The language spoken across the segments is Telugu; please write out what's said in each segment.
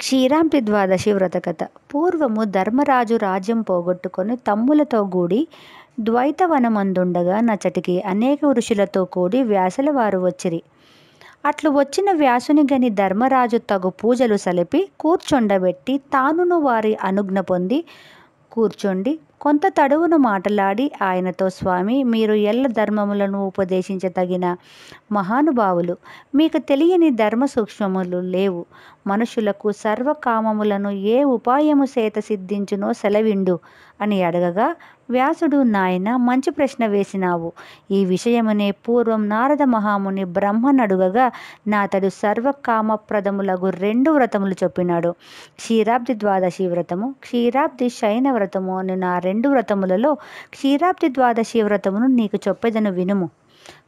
క్షీరాంబి ద్వాదశి వ్రతకథ. పూర్వము ధర్మరాజు రాజ్యం పోగొట్టుకొని తమ్ములతో కూడి ద్వైతవనమందుండగా నచటికి అనేక ఋషులతో కూడి వ్యాసుల వారు వచ్చిరి. అట్లు వచ్చిన వ్యాసుని గని ధర్మరాజు తగు పూజలు సలిపి కూర్చొండబెట్టి తానును వారి అనుజ్ఞ పొంది కూర్చుండి కొంత తడువును మాటలాడి ఆయనతో స్వామి మీరు ఎల్ల ధర్మములను ఉపదేశించదగిన మహానుభావులు. మీకు తెలియని ధర్మ సూక్ష్మములు లేవు. మనుషులకు సర్వకామములను ఏ ఉపాయము చేత సిద్ధించునో సెలవిండు అని అడగగా వ్యాసుడు నాయన మంచి ప్రశ్న వేసినావు. ఈ విషయమునే పూర్వం నారద మహాముని బ్రహ్మనడుగగా నాతడు సర్వకామప్రదములగు రెండు వ్రతములు చెప్పినాడు. క్షీరాబ్ది ద్వాదశి వ్రతము క్షీరాబ్ది శయన వ్రతము అని నా రెండు వ్రతములలో క్షీరాబ్ది ద్వాదశి వ్రతమును నీకు చెప్పేదను వినుము.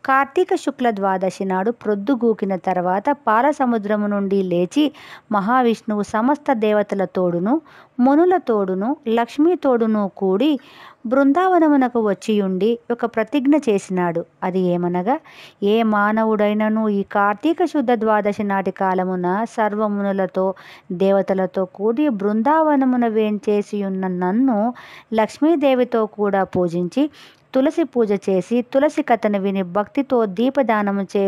కార్తీక శుక్ల ద్వాదశి నాడు ప్రొద్దుగూకిన తర్వాత పాలసముద్రము నుండి లేచి మహావిష్ణువు సమస్త దేవతల తోడును మునుల తోడును లక్ష్మీ తోడును కూడి బృందావనమునకు వచ్చియుండి ఒక ప్రతిజ్ఞ చేసినాడు. అది ఏమనగా ఏ మానవుడైనను ఈ కార్తీక శుద్ధ ద్వాదశి నాటి కాలమున సర్వమునులతో దేవతలతో కూడి బృందావనమున వేంచేసి ఉన్న నన్ను లక్ష్మీదేవితో కూడా పూజించి తులసి పూజ చేసి తులసి కథను విని భక్తి భక్తితో దీపదానము చే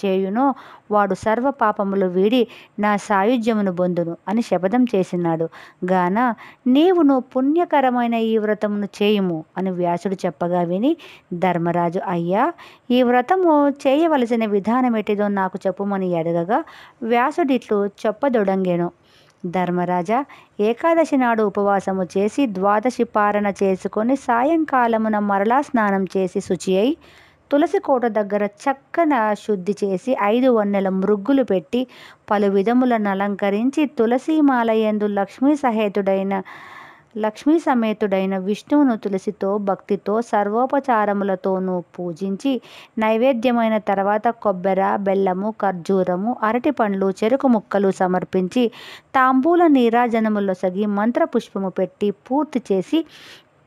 చేయునో. వాడు సర్వ పాపములు వీడి నా సాయుధ్యమును పొందును అని శపథం చేసినాడు. గాన నీవును పుణ్యకరమైన ఈ వ్రతమును చేయుము అని వ్యాసుడు చెప్పగా విని ధర్మరాజు అయ్యా ఈ వ్రతము చేయవలసిన విధానం ఎటిదో నాకు చెప్పుమని అడగగా వ్యాసుడిట్లు చెప్పదొడంగెను. ధర్మరాజా ఏకాదశి నాడు ఉపవాసము చేసి ద్వాదశి పారణ చేసుకొని సాయంకాలమున మరలా స్నానం చేసి శుచి అయి తులసి కోట దగ్గర చక్కన శుద్ధి చేసి ఐదు వన్నెల మృగ్గులు పెట్టి పలు విధములను అలంకరించి తులసీమాలయందు లక్ష్మీ సహేతుడైన లక్ష్మీ సమేతుడైన విష్ణువును తులసితో భక్తితో సర్వోపచారములతోనూ పూజించి నైవేద్యమైన తర్వాత కొబ్బెర బెల్లము ఖర్జూరము అరటి పండ్లు చెరుకు ముక్కలు సమర్పించి తాంబూల నీరాజనములొసగి మంత్రపుష్పము పెట్టి పూర్తి చేసి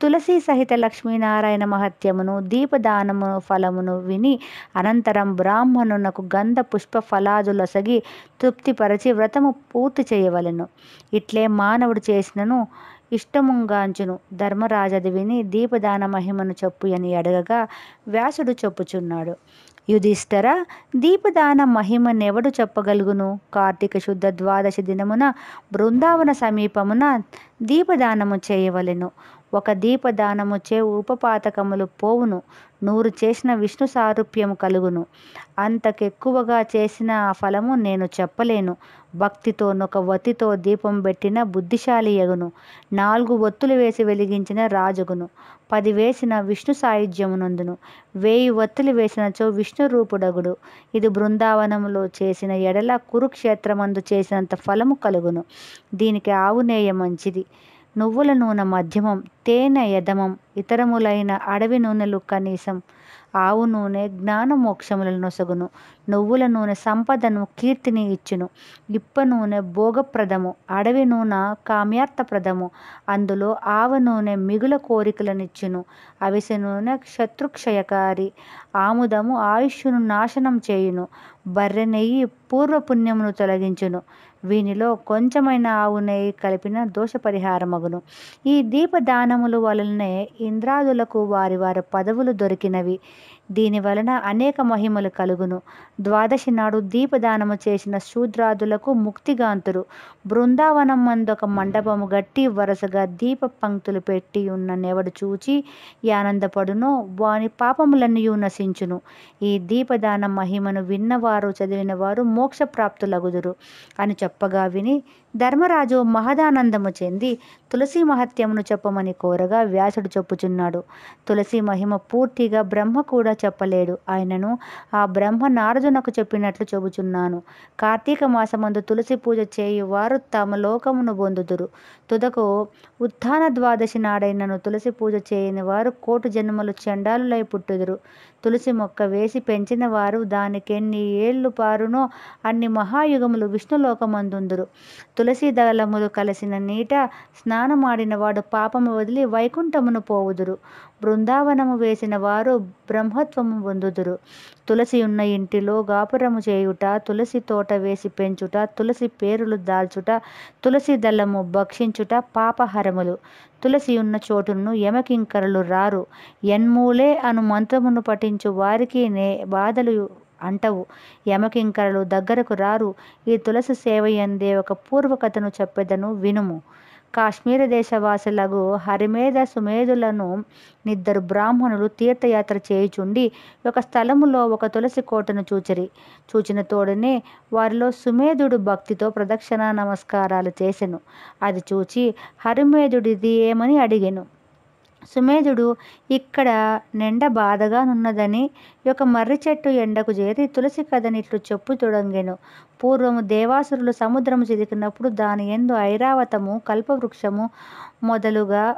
తులసి సహిత లక్ష్మీనారాయణ మహత్యమును దీపదానము ఫలమును విని అనంతరం బ్రాహ్మణునకు గంధ పుష్ప ఫలాదులొసగి తృప్తిపరచి వ్రతము పూర్తి చేయవలెను. ఇట్లే మానవుడు చేసినను ఇష్టముంగాంచును. ధర్మరాజది విని దీపదాన మహిమను చెప్పు అని అడగగా వ్యాసుడు చెప్పుచున్నాడు. యుధిష్ఠర దీపదాన మహిమనెవడు చెప్పగలుగును? కార్తీక శుద్ధ ద్వాదశి దినమున బృందావన సమీపమున దీపదానము చేయవలెను. ఒక దీపదానముచే ఉపపాతకములు పోవును నూరు చేసిన విష్ణు సారూప్యము కలుగును. అంతకెక్కువగా చేసిన ఆ ఫలము నేను చెప్పలేను. భక్తితో నొక వత్తితో దీపం పెట్టిన బుద్ధిశాలి ఎగును. నాలుగు ఒత్తులు వేసి వెలిగించిన రాజగును. పది వేసిన విష్ణు సాయుధ్యమునందును వేయి ఒత్తులు వేసినచో విష్ణు రూపుడగుడు. ఇది బృందావనములో చేసిన ఎడల కురుక్షేత్రమందు చేసినంత ఫలము కలుగును. దీనికి ఆవునేయ మంచిది. నువ్వుల నూనె మధ్యమం తేనె యధమం ఇతరములైన అడవి నూనెలు కనీసం. ఆవు నూనె జ్ఞాన మోక్షములను నొసగును. నువ్వుల నూనె సంపదను కీర్తిని ఇచ్చును. ఇప్ప నూనె భోగప్రదము అడవి నూనె కామ్యార్థప్రదము. అందులో ఆవ నూనె మిగుల కోరికలనిచ్చును. అవిసె నూనె శత్రుక్షయకారి. ఆముదము ఆయుష్ను నాశనం చేయును. బర్రె నెయ్యి పూర్వపుణ్యమును తొలగించును. వీనిలో కొంచెమైన ఆవు నెయ్యి కలిపిన దోష పరిహారమగును ఈ దీపదానములు వలననే ఇంద్రాదులకు వారి వారి పదవులు దొరికినవి. దీని వలన అనేక మహిమలు కలుగును. ద్వాదశి నాడు దీపదానము చేసిన శూద్రాదులకు ముక్తిగాంతురు. బృందావనం మందొక మండపము గట్టి వరుసగా దీప పంక్తులు పెట్టి ఉన్న నెవడు చూచి ఆనందపడునో వాని పాపములన్నీ నశించును. ఈ దీపదాన మహిమను విన్నవారు చదివినవారు మోక్షప్రాప్తులగుదురు అని చెప్పగా విని ధర్మరాజు మహదానందము చెంది తులసి మహత్యమును చెప్పమని కోరగా వ్యాసుడు చెప్పుచున్నాడు. తులసి మహిమ పూర్తిగా బ్రహ్మ కూడా చెప్పలేడు. ఆయనను ఆ బ్రహ్మ నారదునకు చెప్పినట్లు చెబుచున్నాను. కార్తీక మాసమందు తులసి పూజ చేయువారు తమ లోకమును పొందుదురు తుదకు ఉత్థాన ద్వాదశి నాడైనను తులసి పూజ చేయని వారు కోటు జన్మలు చండాలులై పుట్టుదురు. తులసి మొక్క వేసి పెంచిన వారు దానికి ఎన్ని ఏళ్ళు పారునో అన్ని మహాయుగములు విష్ణులోకమందుందురు తులసి దళములు కలిసిన నీట స్నా వాడు పాపము వదిలి వైకుంఠమును పోవుదురు. బృందావనము వేసిన వారు బ్రహ్మత్వము పొందుదురు. తులసి ఉన్న ఇంటిలో గాపురము చేయుట తులసి తోట వేసి పెంచుట తులసి పేరులు దాల్చుట తులసి దళము భక్షించుట పాపహరములు. తులసి ఉన్న చోటును యమకింకరులు రారు. ఎన్మూలే అను మంత్రమును పఠించు వారికి నే బాధలు అంటవు. యమకింకరలు దగ్గరకు రారు. ఈ తులసి సేవయందే ఒక పూర్వకథను చెప్పెదను వినుము. కాశ్మీర దేశవాసులకు హరిమేధ సుమేధులను నిద్దరు బ్రాహ్మణులు తీర్థయాత్ర చేయుచుండి ఒక స్థలములో ఒక తులసి కోటను చూచిరి. చూచిన తోడనే వారిలో సుమేధుడు భక్తితో ప్రదక్షిణ నమస్కారాలు చేసెను. అది చూచి హరిమేధుడిది ఏమని అడిగెను? సుమేధుడు ఇక్కడ నిండ బాధగానున్నదని ఒక మర్రి చెట్టు ఎండకు చేరి తులసి కథనిట్లు చెప్పు తొడంగెను. పూర్వము దేవాసురులు సముద్రము చిదికినప్పుడు దాని ఎందు ఐరావతము కల్పవృక్షము మొదలుగా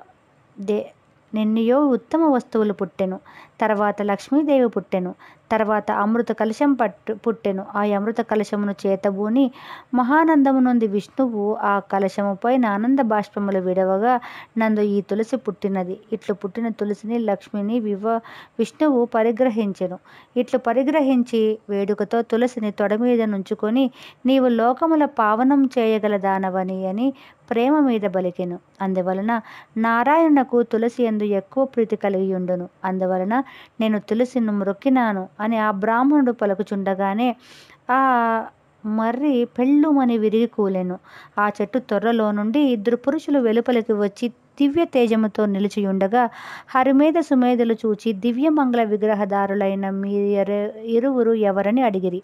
దే నిన్నయో ఉత్తమ వస్తువులు పుట్టెను. తర్వాత లక్ష్మీదేవి పుట్టెను. తర్వాత అమృత కలశం పట్టు పుట్టెను. ఆ అమృత కలశమును చేతబూని మహానందము నుండి విష్ణువు ఆ కలశముపై ఆనంద బాష్పములు విడవగా నందు ఈ తులసి పుట్టినది. ఇట్లు పుట్టిన తులసిని లక్ష్మిని వివ విష్ణువు పరిగ్రహించెను. ఇట్లు పరిగ్రహించి వేడుకతో తులసిని తొడ మీద నుంచుకొని నీవు లోకముల పావనం చేయగలదానవని అని ప్రేమ మీద బలికెను. అందువలన నారాయణకు తులసి ఎందు ఎక్కువ ప్రీతి కలిగి ఉండును. అందువలన నేను తులసిని మ్రొక్కినాను అని ఆ బ్రాహ్మణుడు పలుకుచుండగానే ఆ మర్రి పెళ్ళుమని విరిగి కూలెను ఆ చెట్టు తొర్రలో నుండి ఇద్దరు పురుషులు వెలుపలికి వచ్చి దివ్య తేజముతో నిలిచియుండగా హరిమేధ సుమేధలు చూచి దివ్యమంగళ విగ్రహదారులైన మీ ఇరువురు ఎవరని అడిగిరి.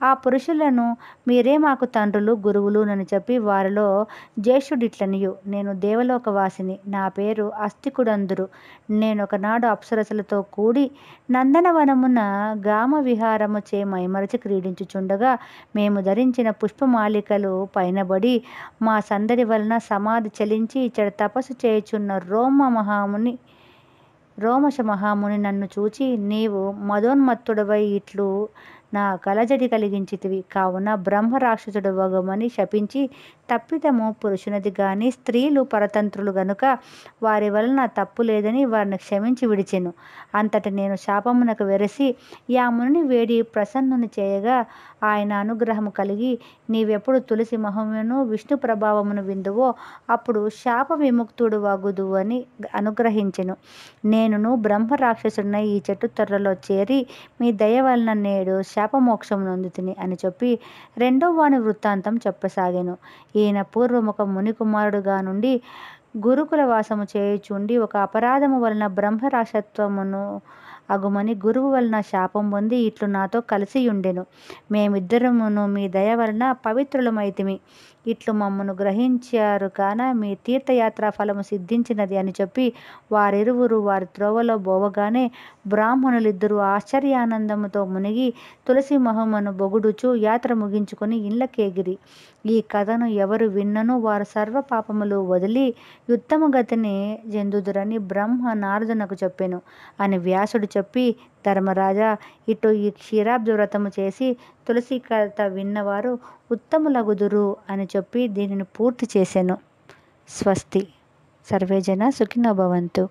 ఆ పురుషులను మీరే మాకు తండ్రులు గురువులు గురువులునని చెప్పి వారిలో జ్యేష్ఠుడిట్లనియు నేను దేవలోకవాసిని. నా పేరు అస్థికుడందురు. నేను ఒకనాడు అప్సరసలతో కూడి నందనవనమున గామ విహారము చే మైమరచి క్రీడించుచుండగా మేము ధరించిన పుష్పమాలికలు పైనబడి మా సందడి వలన సమాధి చలించి ఇచ్చట తపస్సు చేయుచున్న రోమ మహాముని రోమశ మహాముని నన్ను చూచి నీవు మదోన్మత్తుడవై ఇట్లు నా కలజడి కలిగించితివి. కావున బ్రహ్మ రాక్షసుడు వగమని శపించి తప్పిదము పురుషునది కానీ స్త్రీలు పరతంత్రులు గనుక వారి వలన తప్పు లేదని వారిని క్షమించి విడిచెను. అంతటి నేను శాపమునకు వెరసి యాముని వేడి ప్రసన్నుని చేయగా ఆయన అనుగ్రహము కలిగి నీవెప్పుడు తులసి మహమును విష్ణు ప్రభావమును విందువో అప్పుడు శాప విముక్తుడు వగుదు అని అనుగ్రహించెను. నేనును బ్రహ్మ రాక్షసుడిన ఈ చెట్టు తొర్రలో చేరి మీ దయ వలన నేడు శాపమోక్షం నొందుతుని అని చెప్పి రెండో వాని వృత్తాంతం చెప్పసాగాను. ఈయన పూర్వం ఒక మునికుమారుడుగా నుండి గురుకుల వాసము చేయుచుండి ఒక అపరాధము వలన బ్రహ్మరాశత్వమును అగుమని గురువు వలన శాపం పొంది ఇట్లు నాతో కలిసి ఉండెను మేమిద్దరమును మీ దయ వలన పవిత్రులమైతిమి. ఇట్లు మమ్మను గ్రహించారు కాన మీ తీర్థయాత్ర ఫలము సిద్ధించినది అని చెప్పి వారిరువురు వారి త్రోవలో బోవగానే బ్రాహ్మణులిద్దరూ ఆశ్చర్యానందముతో మునిగి తులసి మహమ్మను బొగుడుచు యాత్ర ముగించుకొని ఇళ్ళకేగిరి. ఈ కథను ఎవరు విన్నను వారు సర్వ పాపములు వదిలి ఉత్తమ గతిని చెందుదురని బ్రహ్మ నారదునకు చెప్పెను. అని వ్యాసుడు చెప్పి ధర్మరాజా ఇటు ఈ క్షీరాబ్ది వ్రతము చేసి తులసి కథ విన్నవారు ఉత్తములగుదురు అని చెప్పి దీనిని పూర్తి చేశాను స్వస్తి. సర్వేజన సుఖినోభవంతు